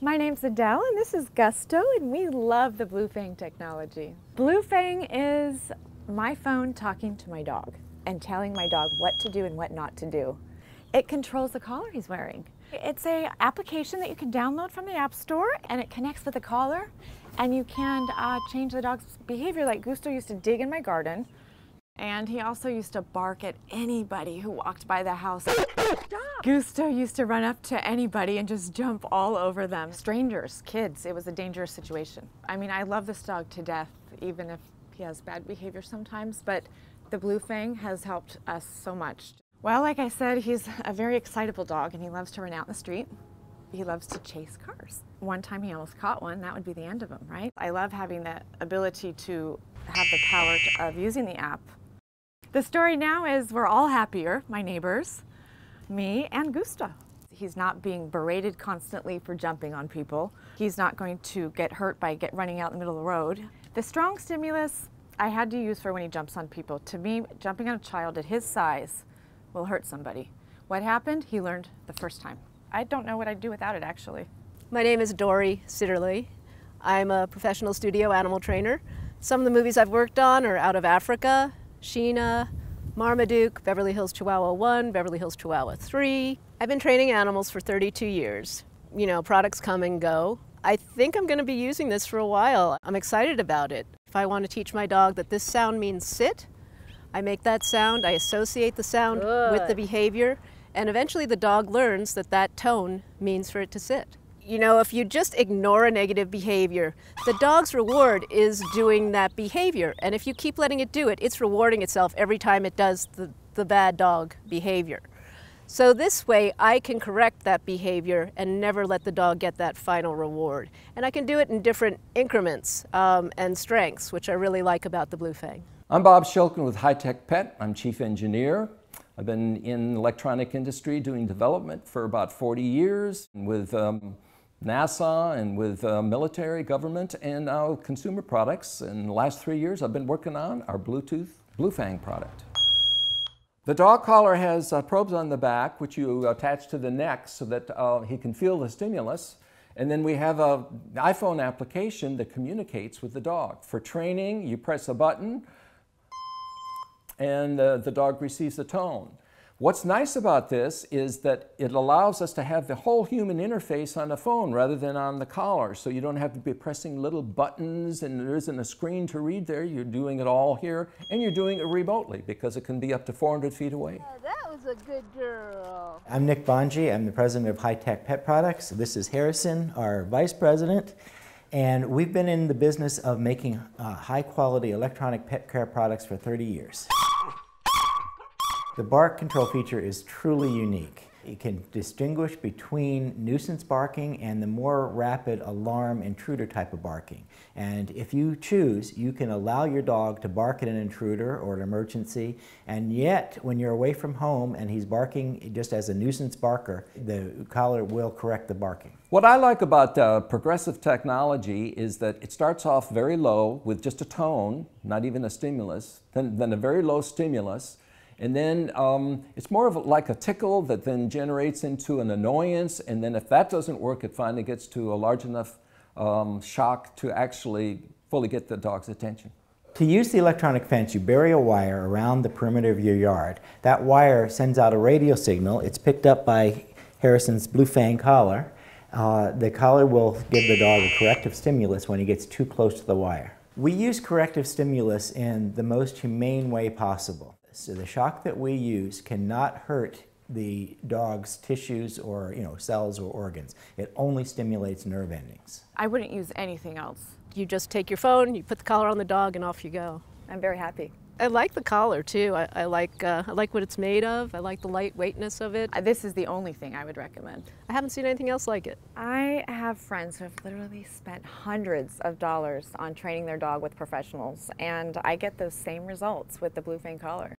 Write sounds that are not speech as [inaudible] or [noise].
My name's Adele and this is Gusto and we love the Blue Fang technology. Blue Fang is my phone talking to my dog and telling my dog what to do and what not to do. It controls the collar he's wearing. It's a application that you can download from the App Store and it connects with the collar and you can uh, change the dog's behavior like Gusto used to dig in my garden and he also used to bark at anybody who walked by the house. [coughs] Gusto used to run up to anybody and just jump all over them. Strangers, kids, it was a dangerous situation. I mean, I love this dog to death, even if he has bad behavior sometimes, but the Blue Fang has helped us so much. Well, like I said, he's a very excitable dog and he loves to run out in the street. He loves to chase cars. One time he almost caught one, that would be the end of him, right? I love having the ability to have the power of using the app the story now is we're all happier, my neighbors, me and Gusto. He's not being berated constantly for jumping on people. He's not going to get hurt by get running out in the middle of the road. The strong stimulus I had to use for when he jumps on people. To me, jumping on a child at his size will hurt somebody. What happened? He learned the first time. I don't know what I'd do without it, actually. My name is Dory Sitterly. I'm a professional studio animal trainer. Some of the movies I've worked on are out of Africa, Sheena, Marmaduke, Beverly Hills Chihuahua 1, Beverly Hills Chihuahua 3. I've been training animals for 32 years. You know, products come and go. I think I'm going to be using this for a while. I'm excited about it. If I want to teach my dog that this sound means sit, I make that sound, I associate the sound Good. with the behavior, and eventually the dog learns that that tone means for it to sit you know, if you just ignore a negative behavior, the dog's reward is doing that behavior. And if you keep letting it do it, it's rewarding itself every time it does the, the bad dog behavior. So this way, I can correct that behavior and never let the dog get that final reward. And I can do it in different increments um, and strengths, which I really like about the Blue Fang. I'm Bob Shilkin with High Tech Pet. I'm chief engineer. I've been in electronic industry doing development for about 40 years with um, NASA and with uh, military, government, and now consumer products. In the last three years, I've been working on our Bluetooth Blue Fang product. The dog collar has uh, probes on the back, which you attach to the neck so that uh, he can feel the stimulus. And then we have an iPhone application that communicates with the dog. For training, you press a button and uh, the dog receives the tone. What's nice about this is that it allows us to have the whole human interface on the phone rather than on the collar. So you don't have to be pressing little buttons and there isn't a screen to read there. You're doing it all here and you're doing it remotely because it can be up to 400 feet away. Yeah, that was a good girl. I'm Nick Bonji. I'm the president of High Tech Pet Products. This is Harrison, our vice president. And we've been in the business of making uh, high quality electronic pet care products for 30 years. The bark control feature is truly unique. It can distinguish between nuisance barking and the more rapid alarm intruder type of barking. And if you choose, you can allow your dog to bark at an intruder or an emergency, and yet when you're away from home and he's barking just as a nuisance barker, the collar will correct the barking. What I like about uh, progressive technology is that it starts off very low with just a tone, not even a stimulus, then, then a very low stimulus, and then um, it's more of like a tickle that then generates into an annoyance. And then if that doesn't work, it finally gets to a large enough um, shock to actually fully get the dog's attention. To use the electronic fence, you bury a wire around the perimeter of your yard. That wire sends out a radio signal. It's picked up by Harrison's Blue Fang collar. Uh, the collar will give the dog a corrective stimulus when he gets too close to the wire. We use corrective stimulus in the most humane way possible. So the shock that we use cannot hurt the dog's tissues or you know cells or organs. It only stimulates nerve endings. I wouldn't use anything else. You just take your phone, you put the collar on the dog, and off you go. I'm very happy. I like the collar too. I, I like uh, I like what it's made of. I like the lightweightness of it. Uh, this is the only thing I would recommend. I haven't seen anything else like it. I have friends who have literally spent hundreds of dollars on training their dog with professionals, and I get those same results with the Blue Fang collar.